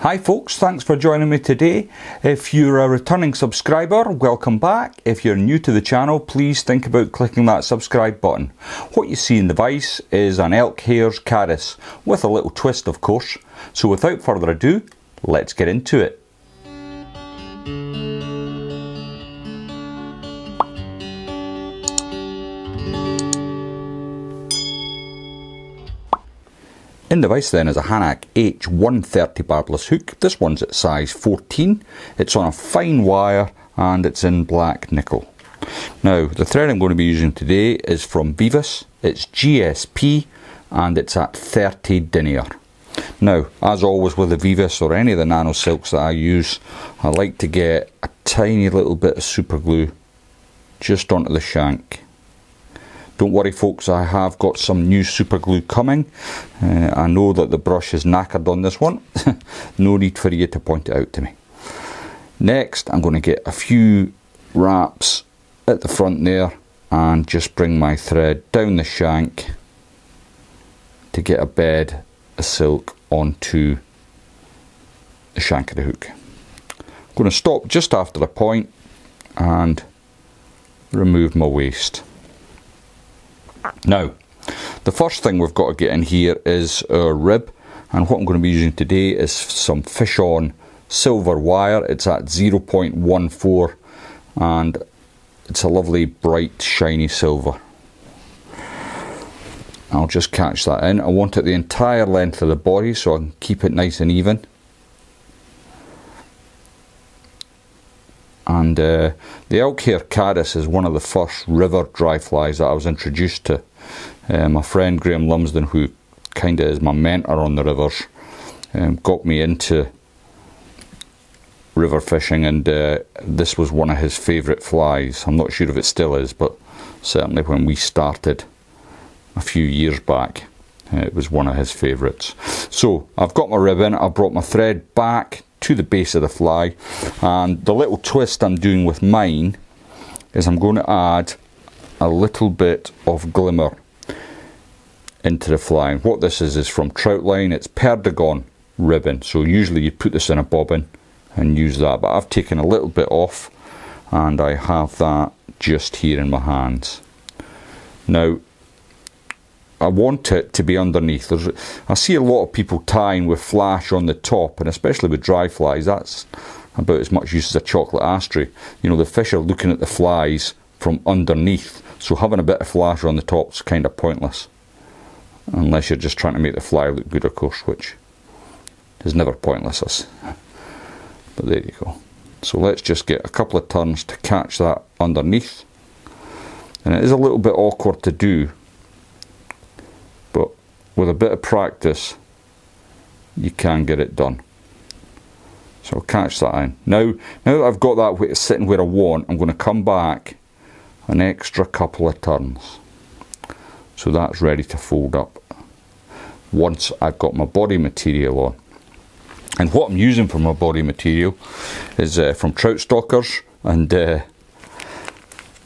Hi folks, thanks for joining me today. If you're a returning subscriber, welcome back. If you're new to the channel, please think about clicking that subscribe button. What you see in the vise is an elk hare's caddis, with a little twist of course. So without further ado, let's get into it. In the vise then is a Hanak H130 barbless hook. This one's at size 14. It's on a fine wire and it's in black nickel. Now the thread I'm going to be using today is from Veevus. It's GSP and it's at 30 denier. Now as always with the Veevus or any of the nano silks that I use I like to get a tiny little bit of super glue just onto the shank don't worry folks, I have got some new super glue coming. Uh, I know that the brush is knackered on this one. no need for you to point it out to me. Next, I'm going to get a few wraps at the front there and just bring my thread down the shank to get a bed of silk onto the shank of the hook. I'm going to stop just after the point and remove my waste. Now, the first thing we've got to get in here is our rib, and what I'm going to be using today is some fish on silver wire. It's at 0.14 and it's a lovely bright shiny silver. I'll just catch that in. I want it the entire length of the body so I can keep it nice and even. And uh, the hair caddis is one of the first river dry flies that I was introduced to. Uh, my friend Graham Lumsdon, who kind of is my mentor on the rivers, um, got me into river fishing, and uh, this was one of his favourite flies. I'm not sure if it still is, but certainly when we started a few years back, uh, it was one of his favourites. So I've got my ribbon, I brought my thread back to the base of the fly and the little twist I'm doing with mine is I'm going to add a little bit of glimmer into the fly. And what this is is from Troutline, it's Perdigon ribbon. So usually you put this in a bobbin and use that, but I've taken a little bit off and I have that just here in my hands. Now I want it to be underneath. There's, I see a lot of people tying with flash on the top, and especially with dry flies, that's about as much use as a chocolate ashtray. You know, the fish are looking at the flies from underneath, so having a bit of flash on the top is kind of pointless. Unless you're just trying to make the fly look good, of course, which is never pointless. But there you go. So let's just get a couple of turns to catch that underneath. And it is a little bit awkward to do with a bit of practice you can get it done. So I'll catch that in. Now now that I've got that sitting where I want I'm going to come back an extra couple of turns. So that's ready to fold up once I've got my body material on. And what I'm using for my body material is uh, from Troutstalkers and uh,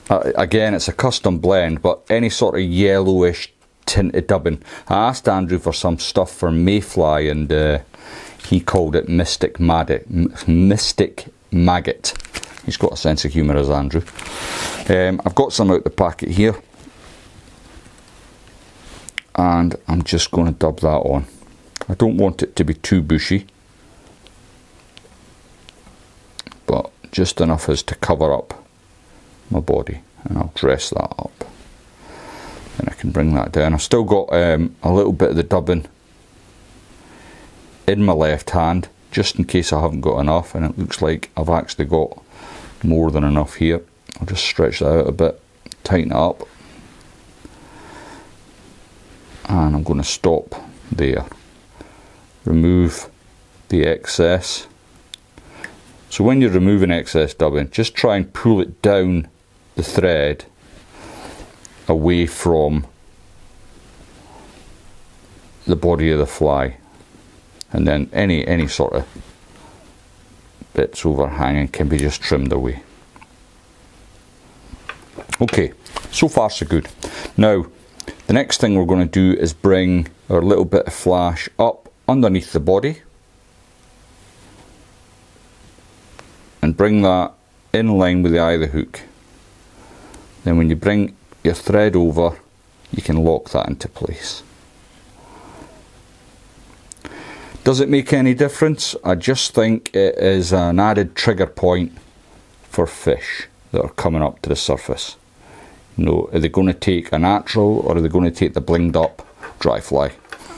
again it's a custom blend but any sort of yellowish tinted dubbing. I asked Andrew for some stuff for Mayfly and uh, he called it Mystic Maggot. Mystic Maggot. He's got a sense of humour as Andrew. Um, I've got some out the packet here and I'm just going to dub that on. I don't want it to be too bushy but just enough as to cover up my body and I'll dress that up can bring that down. I've still got um, a little bit of the dubbing in my left hand just in case I haven't got enough and it looks like I've actually got more than enough here. I'll just stretch that out a bit, tighten it up and I'm going to stop there. Remove the excess. So when you're removing excess dubbing, just try and pull it down the thread away from the body of the fly and then any any sort of bits overhanging can be just trimmed away okay so far so good now the next thing we're going to do is bring our little bit of flash up underneath the body and bring that in line with the eye of the hook. Then when you bring your thread over, you can lock that into place. Does it make any difference? I just think it is an added trigger point for fish that are coming up to the surface. You know, are they going to take a natural or are they going to take the blinged up dry fly?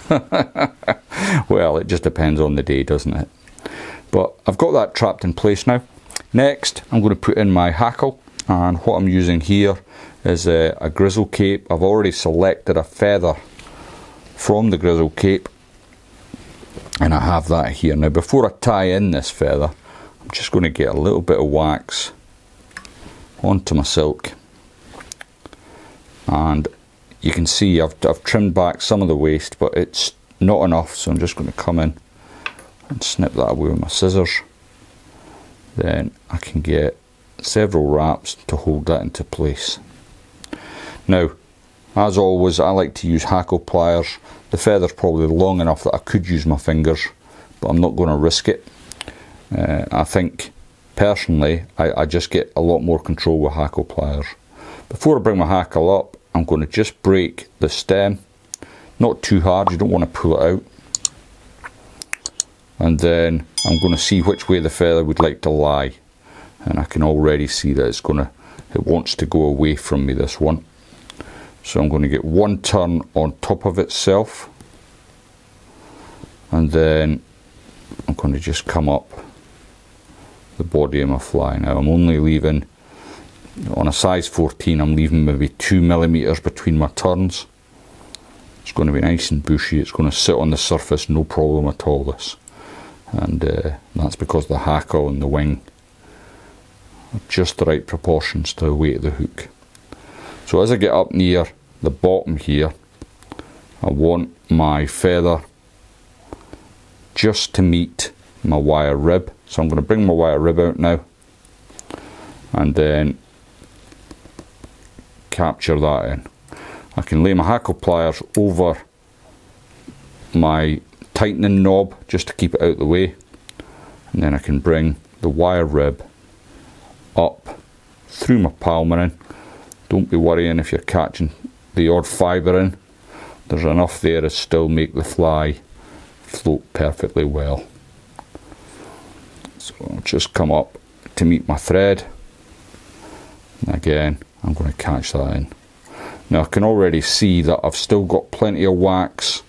well, it just depends on the day, doesn't it? But I've got that trapped in place now. Next, I'm going to put in my hackle and what I'm using here is a, a grizzle cape. I've already selected a feather from the grizzle cape and I have that here. Now before I tie in this feather, I'm just going to get a little bit of wax onto my silk. And you can see I've, I've trimmed back some of the waste but it's not enough so I'm just going to come in and snip that away with my scissors. Then I can get several wraps to hold that into place. Now as always I like to use hackle pliers the feather's probably long enough that I could use my fingers, but I'm not going to risk it. Uh, I think, personally, I, I just get a lot more control with hackle pliers. Before I bring my hackle up, I'm going to just break the stem. Not too hard, you don't want to pull it out. And then I'm going to see which way the feather would like to lie. And I can already see that it's going to, it wants to go away from me, this one. So I'm going to get one turn on top of itself and then I'm going to just come up the body of my fly. Now I'm only leaving, on a size 14 I'm leaving maybe 2 millimeters between my turns. It's going to be nice and bushy, it's going to sit on the surface no problem at all this. And uh, that's because the hackle and the wing are just the right proportions to the weight of the hook. So as I get up near the bottom here, I want my feather just to meet my wire rib. So I'm going to bring my wire rib out now and then capture that in. I can lay my hackle pliers over my tightening knob just to keep it out of the way and then I can bring the wire rib up through my palmering don't be worrying if you're catching the odd fibre in. There's enough there to still make the fly float perfectly well. So I'll just come up to meet my thread. And again, I'm going to catch that in. Now I can already see that I've still got plenty of wax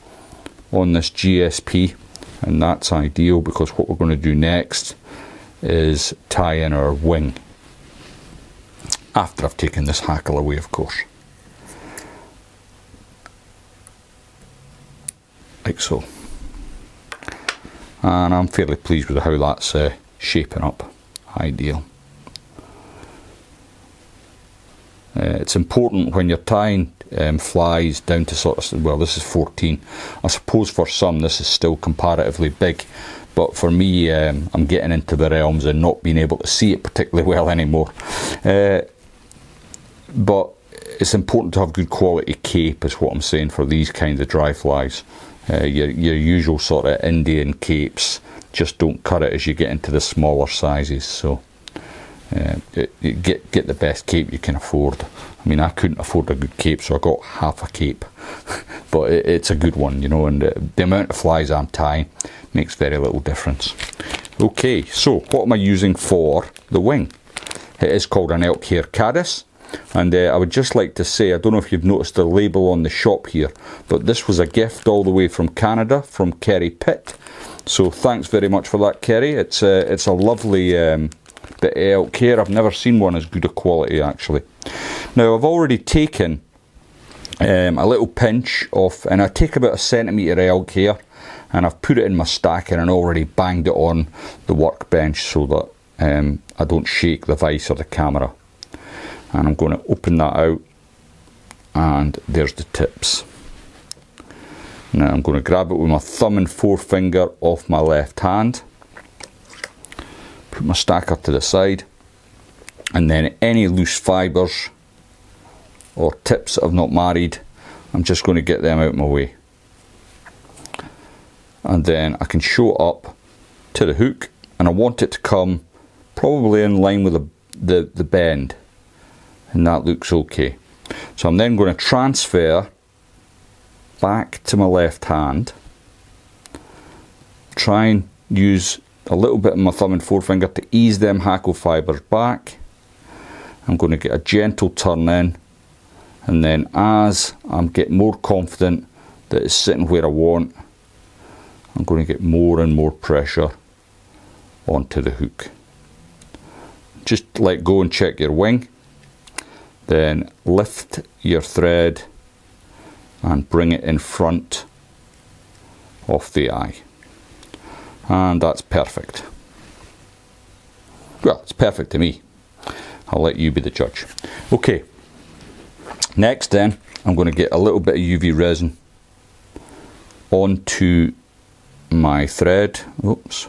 on this GSP and that's ideal because what we're going to do next is tie in our wing after I've taken this hackle away of course. Like so. And I'm fairly pleased with how that's uh, shaping up. Ideal. Uh, it's important when you're tying um, flies down to sort of, well this is 14. I suppose for some this is still comparatively big but for me um, I'm getting into the realms and not being able to see it particularly well anymore. Uh, but it's important to have good quality cape is what I'm saying for these kinds of dry flies. Uh, your, your usual sort of Indian capes just don't cut it as you get into the smaller sizes. So uh, it, get get the best cape you can afford. I mean I couldn't afford a good cape so I got half a cape. But it, it's a good one you know and the, the amount of flies I'm tying makes very little difference. Okay so what am I using for the wing? It is called an elk hair caddis and uh, I would just like to say, I don't know if you've noticed the label on the shop here, but this was a gift all the way from Canada, from Kerry Pitt. So thanks very much for that, Kerry. It's a, uh, it's a lovely um, bit of elk hair. I've never seen one as good a quality, actually. Now, I've already taken um, a little pinch off, and I take about a centimetre elk hair, and I've put it in my stacker and I've already banged it on the workbench so that um, I don't shake the vise or the camera and I'm going to open that out and there's the tips. Now I'm going to grab it with my thumb and forefinger off my left hand, put my stacker to the side, and then any loose fibres or tips that I've not married, I'm just going to get them out of my way. And then I can show up to the hook and I want it to come probably in line with the, the, the bend and that looks okay. So I'm then going to transfer back to my left hand, try and use a little bit of my thumb and forefinger to ease them hackle fibres back. I'm going to get a gentle turn in and then as I'm getting more confident that it's sitting where I want, I'm going to get more and more pressure onto the hook. Just let go and check your wing. Then lift your thread and bring it in front of the eye. And that's perfect. Well, it's perfect to me. I'll let you be the judge. Okay, next then, I'm going to get a little bit of UV resin onto my thread. Oops,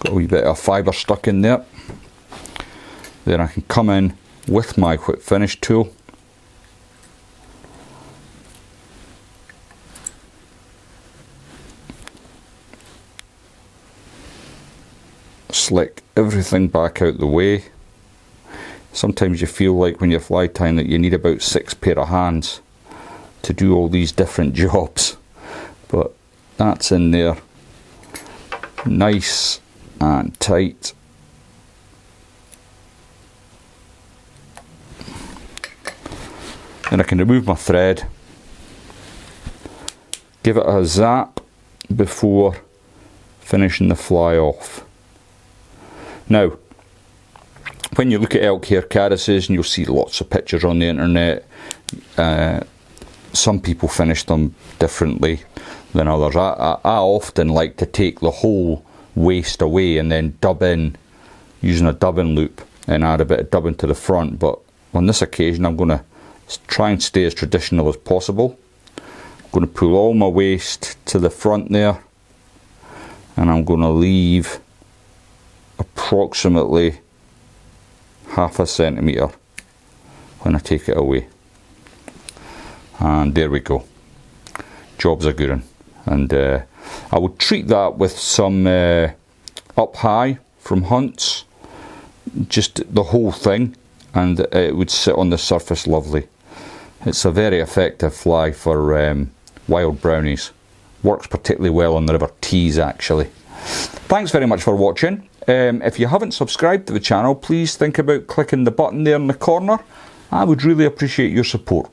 got a wee bit of fibre stuck in there. Then I can come in with my whip finish tool. Slick everything back out the way. Sometimes you feel like when you're fly tying that you need about six pair of hands to do all these different jobs. But that's in there. Nice and tight Then I can remove my thread, give it a zap before finishing the fly off. Now, when you look at elk hair caddises, and you'll see lots of pictures on the internet, uh, some people finish them differently than others. I, I, I often like to take the whole waste away and then dub in using a dubbing loop and add a bit of dubbing to the front, but on this occasion I'm going to try and stay as traditional as possible. I'm going to pull all my waste to the front there and I'm going to leave approximately half a centimetre when I take it away. And there we go. Job's a good one. And uh, I would treat that with some uh, up high from Hunts, just the whole thing, and it would sit on the surface lovely. It's a very effective fly for um, wild brownies. Works particularly well on the River Tees actually. Thanks very much for watching. Um, if you haven't subscribed to the channel, please think about clicking the button there in the corner. I would really appreciate your support.